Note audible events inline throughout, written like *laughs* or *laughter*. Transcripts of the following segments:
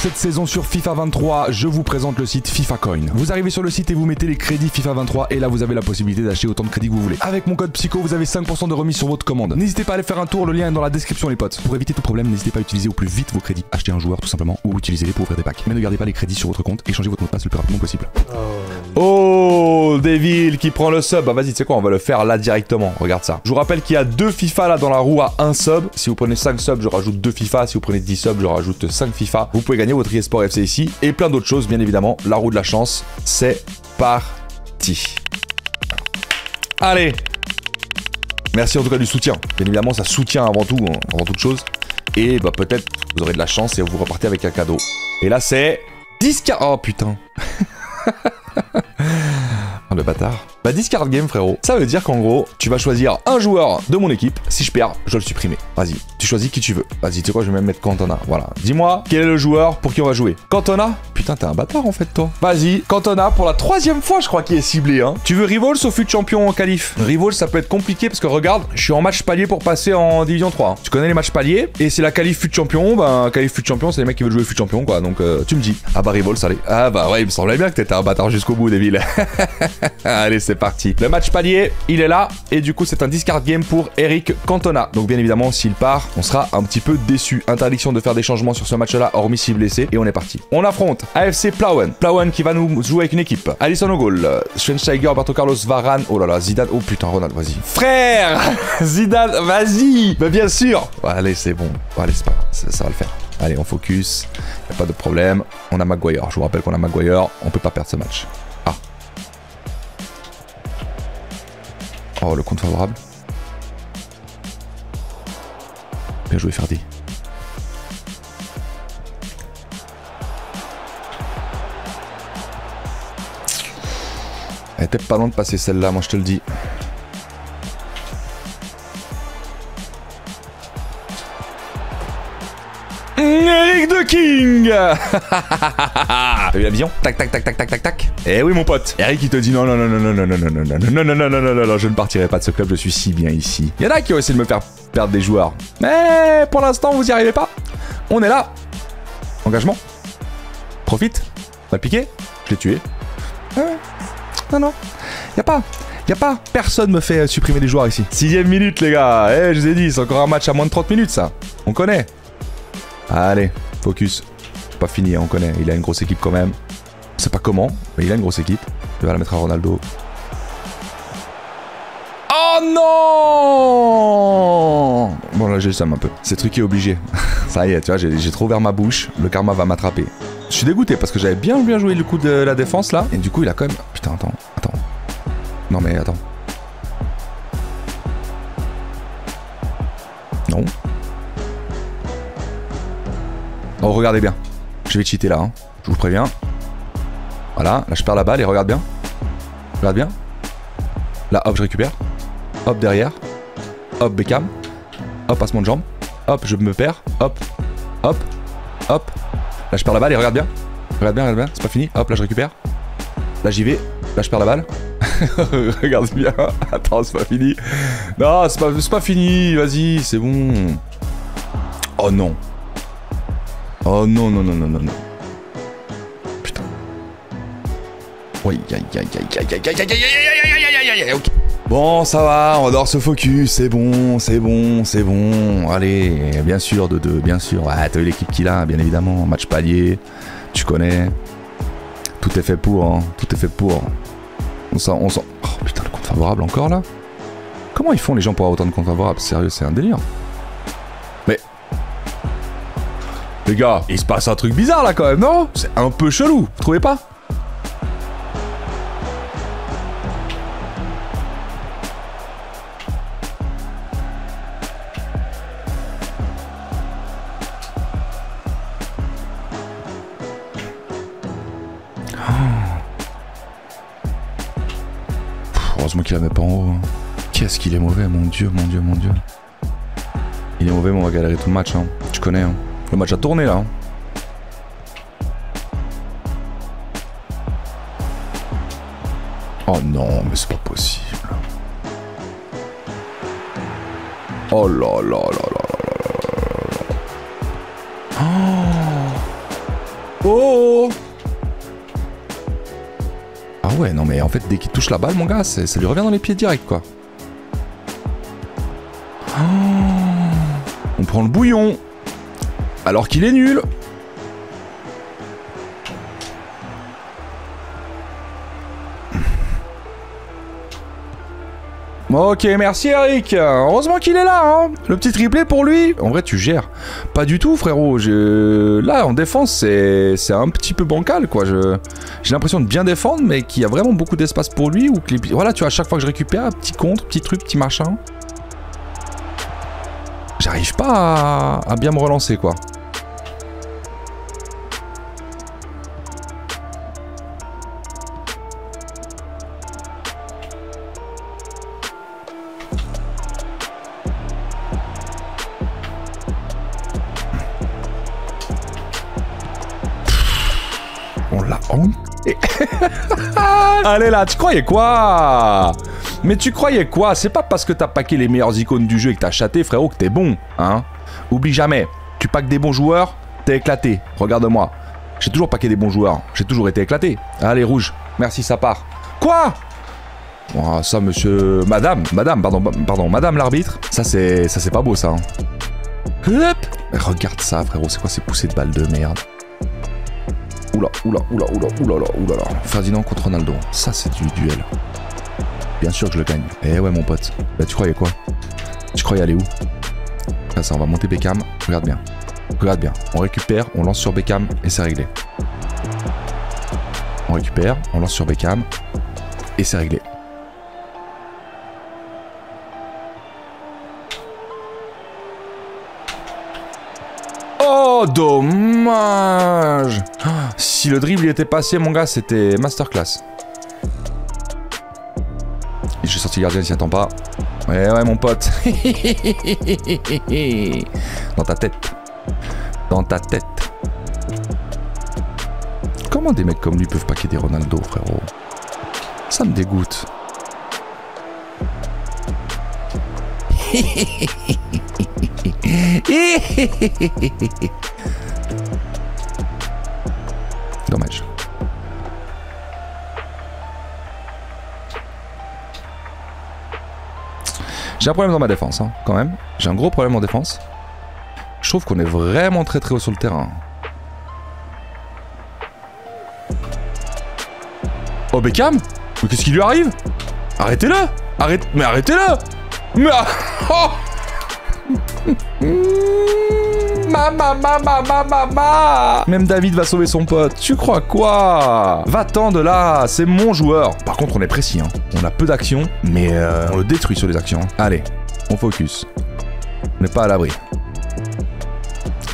Pour cette saison sur FIFA 23, je vous présente le site FIFA Coin. Vous arrivez sur le site et vous mettez les crédits FIFA 23 et là vous avez la possibilité d'acheter autant de crédits que vous voulez. Avec mon code PSYCHO, vous avez 5% de remise sur votre commande. N'hésitez pas à aller faire un tour, le lien est dans la description les potes. Pour éviter tout problème, n'hésitez pas à utiliser au plus vite vos crédits. Achetez un joueur tout simplement ou utilisez-les pour ouvrir des packs. Mais ne gardez pas les crédits sur votre compte et changez votre mot de passe le plus rapidement possible. Oh, Devil qui prend le sub. Bah vas-y, tu sais quoi, on va le faire là directement. Regarde ça. Je vous rappelle qu'il y a deux FIFA là dans la roue à un sub. Si vous prenez 5 subs, je rajoute 2 FIFA. Si vous prenez 10 subs, je rajoute 5 FIFA. Vous pouvez gagner votre eSport FC ici et plein d'autres choses, bien évidemment. La roue de la chance, c'est parti. Allez Merci en tout cas du soutien. Bien évidemment, ça soutient avant tout, hein, avant toute chose. Et bah peut-être vous aurez de la chance et vous repartez avec un cadeau. Et là c'est 10 Oh putain Oh, *laughs* le bâtard. Bah discard game frérot. Ça veut dire qu'en gros, tu vas choisir un joueur de mon équipe. Si je perds, je dois le supprimer. Vas-y, tu choisis qui tu veux. Vas-y, tu sais quoi, je vais même mettre Cantona. Voilà. Dis-moi, quel est le joueur pour qui on va jouer? Cantona? Putain, t'es un bâtard en fait toi. Vas-y, Cantona pour la troisième fois je crois qu'il est ciblé. Hein. Tu veux Rivols au fut champion en qualif? Rivols ça peut être compliqué parce que regarde, je suis en match palier pour passer en division 3. Tu connais les matchs paliers? Et c'est la qualif fut champion. Bah qualif fut champion, c'est les mecs qui veulent jouer fut champion quoi. Donc euh, tu me dis. Ah bah Rivols, allez. Ah bah ouais, il me semblait bien que t'étais un bâtard jusqu'au bout villes. *laughs* allez, c'est Le match palier, il est là. Et du coup, c'est un discard game pour Eric Cantona. Donc bien évidemment, s'il part, on sera un petit peu déçu. Interdiction de faire des changements sur ce match-là, hormis si blessé. Et on est parti. On affronte AFC Plauen. Plauen qui va nous jouer avec une équipe. Alisson au goal. Schweinsteiger, Roberto Carlos, Varane. Oh là là, Zidane. Oh putain, Ronald, vas-y. Frère *laughs* Zidane, vas-y Mais bien sûr Allez, c'est bon. Allez, c'est pas. Ça, ça va le faire. Allez, on focus. Y a pas de problème. On a Maguire. Je vous rappelle qu'on a Maguire. On peut pas perdre ce match. Oh, le compte favorable. Bien joué, Ferdi. Elle était pas loin de passer celle-là, moi je te le dis. King T'as vu la vision Tac tac tac tac tac tac tac Eh oui mon pote Eric il te dit non non non non non non non non non non non non non non non non non je ne partirai pas de ce club, je suis si bien ici. Il y en a qui ont essayé de me faire perdre des joueurs. Mais pour l'instant vous y arrivez pas. On est là. Engagement. Profite. On va piquer. Je l'ai tué. Non non. Y a pas. Y a pas. Personne me fait supprimer des joueurs ici. Sixième minute les gars. Eh je vous ai dit c'est encore un match à moins de 30 minutes ça. On connaît. Allez, focus. Pas fini, hein, on connaît. Il a une grosse équipe quand même. Je sais pas comment, mais il a une grosse équipe. Je vais la mettre à Ronaldo. Oh non Bon là j'ai le seum un peu. C'est truqué obligé. *laughs* Ça y est, tu vois, j'ai trop ouvert ma bouche. Le karma va m'attraper. Je suis dégoûté parce que j'avais bien bien joué le coup de la défense là. Et du coup il a quand même... Putain, attends, attends. Non mais attends. Non. Oh, regardez bien. Je vais cheater là, hein. je vous préviens. Voilà, là je perds la balle et regarde bien. Regarde bien. Là, hop, je récupère. Hop, derrière. Hop, Beckham. Hop, passement de jambe. Hop, je me perds. Hop, hop, hop. Là, je perds la balle et regarde bien. Regarde bien, regarde bien, c'est pas fini. Hop, là, je récupère. Là, j'y vais. Là, je perds la balle. *laughs* regarde bien. *laughs* Attends, c'est pas fini. Non, c'est pas, pas fini. Vas-y, c'est bon. Oh non. Oh non, non, non, non, non, non. Putain. Oui, aïe, aïe, aïe, aïe, aïe, aïe, aïe, aïe, aïe, ok. Bon, ça va, on adore se focus, c'est bon, c'est bon, c'est bon. Allez, bien sûr, de deux, bien sûr. Ouais, t'as eu l'équipe qu'il a, bien évidemment. Match palier, tu connais. Tout est fait pour, hein. tout est fait pour. On sent, on. Oh putain, le compte favorable encore là Comment ils font les gens pour avoir autant de comptes favorables Sérieux, c'est un délire. Les gars, il se passe un truc bizarre là quand même, non? C'est un peu chelou, trouvez pas? Heureusement qu'il la met pas en haut. hein. Qu'est-ce qu'il est mauvais, mon dieu, mon dieu, mon dieu. Il est mauvais, mais on va galérer tout le match. Hein. Tu connais. Hein. Le match a tourné là. Oh non, mais c'est pas possible. Oh là là là là là là là. Oh. Ah ouais, non mais en fait dès qu'il touche la balle mon gars, ça lui revient dans les pieds direct quoi. On prend le bouillon. Alors qu'il est nul. Ok, merci Eric. Heureusement qu'il est là, hein. Le petit triplé pour lui. En vrai, tu gères. Pas du tout, frérot. Là, en défense, c'est un petit peu bancal, quoi. J'ai l'impression de bien défendre, mais qu'il y a vraiment beaucoup d'espace pour lui. Ou que Voilà, tu vois, à chaque fois que je récupère, petit contre, petit truc, petit machin. J'arrive pas à bien me relancer, quoi. *laughs* Allez là, tu croyais quoi? Mais tu croyais quoi? C'est pas parce que t'as paqué les meilleures icônes du jeu et que t'as chaté, frérot, que t'es bon, hein? Oublie jamais, tu paques des bons joueurs, t'es éclaté. Regarde-moi. J'ai toujours paqué des bons joueurs, j'ai toujours été éclaté. Allez, rouge, merci, ça part. Quoi? Oh, ça, monsieur... Madame, madame, pardon, pardon, madame l'arbitre. Ça, c'est... Ça, c'est pas beau, ça. Hein. Regarde ça, frérot, c'est quoi ces poussées de balles de merde? Oula, oula, oula, oula, oula, oula, oula. Ferdinand contre Ronaldo. Ça, c'est du duel. Bien sûr que je le gagne. Eh ouais, mon pote. Bah, tu croyais quoi? Tu croyais aller où? Là, ça, on va monter Beckham. Regarde bien. Regarde bien. On récupère, on lance sur Beckham et c'est réglé. On récupère, on lance sur Beckham et c'est réglé. Oh, dommage Si le dribble était passé, mon gars, c'était masterclass. Et j'ai sorti gardien, il s'y attend pas. Ouais, ouais, mon pote. *laughs* Dans ta tête. Dans ta tête. Comment des mecs comme lui peuvent paquer des Ronaldo, frérot? Ça me dégoûte. *laughs* Dommage. J'ai un problème dans ma défense, hein, quand même. J'ai un gros problème en défense. Je trouve qu'on est vraiment très très haut sur le terrain. Oh Beckham? Mais qu'est-ce qui lui arrive? Arrêtez-le Arrête... Mais arrêtez-le Mais... *laughs* Oh Mama, mama, mama, mama Même David va sauver son pote. Tu crois quoi? Va-t'en de là, c'est mon joueur. Par contre, on est précis. Hein. On a peu d'actions, mais euh, on le détruit sur les actions. Allez, on focus. On n'est pas à l'abri.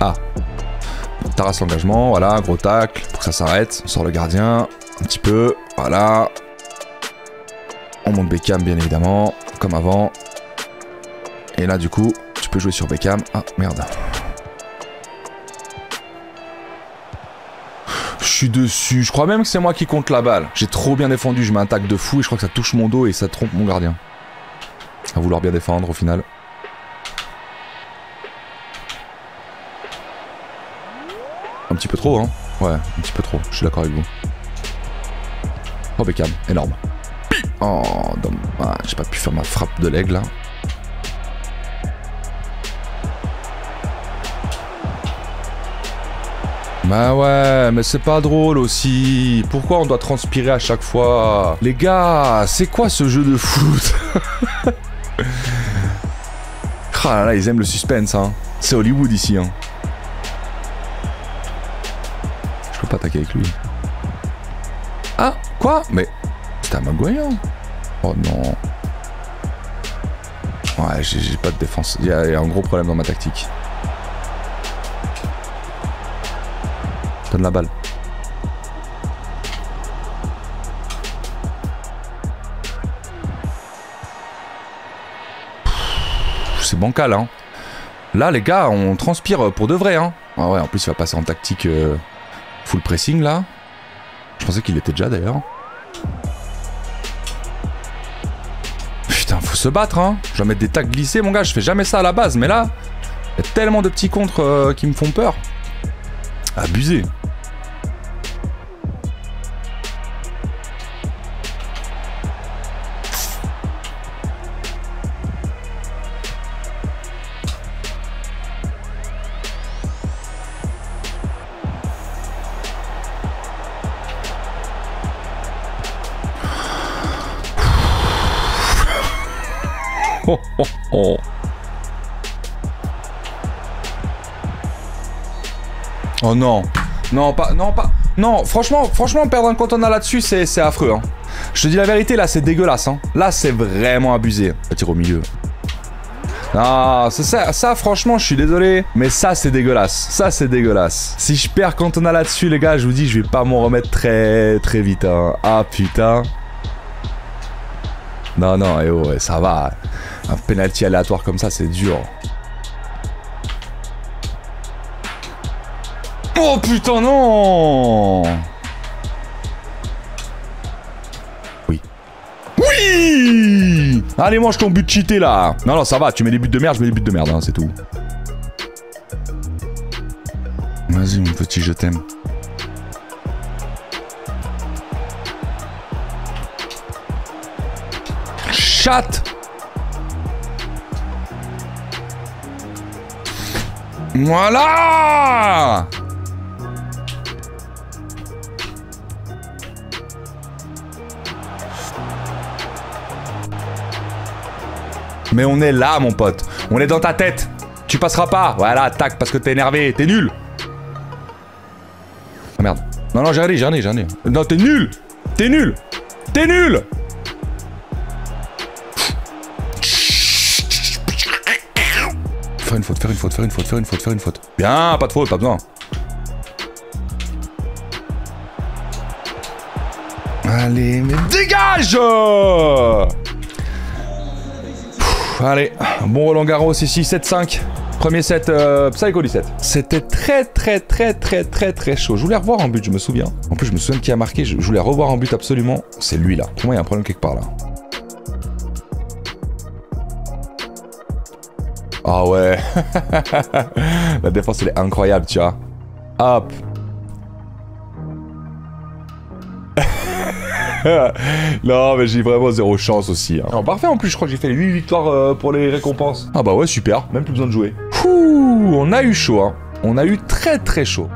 Ah. Tarasse l'engagement, voilà, gros tacle, pour que ça s'arrête. On sort le gardien, un petit peu, voilà. On monte Beckham, bien évidemment, comme avant. Et là, du coup, tu peux jouer sur Beckham. Ah, merde. Suis dessus. Je crois même que c'est moi qui compte la balle. J'ai trop bien défendu. Je m'attaque de fou et je crois que ça touche mon dos et ça trompe mon gardien. À vouloir bien défendre au final. Un petit peu trop, hein Ouais, un petit peu trop. Je suis d'accord avec vous. Oh, Beckham. Énorme. Oh, dommage. J'ai pas pu faire ma frappe de l'aigle, là. Bah ouais, mais c'est pas drôle aussi. Pourquoi on doit transpirer à chaque fois? Les gars, c'est quoi ce jeu de foot? *laughs* Ah là là, ils aiment le suspense, hein. C'est Hollywood ici, hein. Je peux pas attaquer avec lui. Ah, quoi? Mais c'est un Maguire Oh non. Ouais, j'ai pas de défense. Il y, a un gros problème dans ma tactique. La balle. C'est bancal, hein. Là, les gars, on transpire pour de vrai, hein. Ah ouais, en plus, il va passer en tactique euh, full pressing, là. Je pensais qu'il était déjà, d'ailleurs. Putain, faut se battre, hein. Je vais mettre des tacs glissés, mon gars. Je fais jamais ça à la base, mais là, il y a tellement de petits contres euh, qui me font peur. Abusé. Oh. oh non. Non, pas... Non, pas... Non, franchement, franchement, perdre un Cantona là-dessus, c'est affreux. Hein. Je te dis la vérité, là, c'est dégueulasse. Hein. Là, c'est vraiment abusé. Un tir au milieu. Ah, ça, ça, franchement, je suis désolé, mais ça, c'est dégueulasse. Ça, c'est dégueulasse. Si je perds Cantona là-dessus, les gars, je vous dis, je vais pas m'en remettre très, très vite. Hein. Ah, putain. Non, non, et eh oh, ça va. Un penalty aléatoire comme ça, c'est dur. Oh putain, non Oui. Oui Allez, mange ton but cheaté là Non, non, ça va, tu mets des buts de merde, je mets des buts de merde, hein, c'est tout. Vas-y, mon petit, je t'aime. Chat Voilà Mais on est là, mon pote. On est dans ta tête. Tu passeras pas. Voilà, tac, parce que t'es énervé. T'es nul. Ah merde. Non, non, j'ai rien j'ai rien j'ai rien Non, t'es nul. T'es nul. T'es nul. Faire une faute, faire une faute, faire une faute, faire une faute, faire une faute. Bien, pas de faute, pas besoin. Allez, mais dégage Allez, bon Roland Garros ici, 7-5. Premier set, euh, Psycho 17. C'était très très très très très très chaud. Je voulais revoir en but, je me souviens. En plus, je me souviens qui a marqué. Je voulais revoir en but absolument. C'est lui là. Pour moi, il y a un problème quelque part là. Ah ouais. *laughs* La défense, elle est incroyable, tu vois. Hop. *laughs* non, mais j'ai vraiment zéro chance aussi. Hein. parfait, en plus, je crois que j'ai fait 8 victoires euh, pour les récompenses. Ah bah ouais, super. Même plus besoin de jouer. Ouh, on a eu chaud, hein. On a eu très très chaud.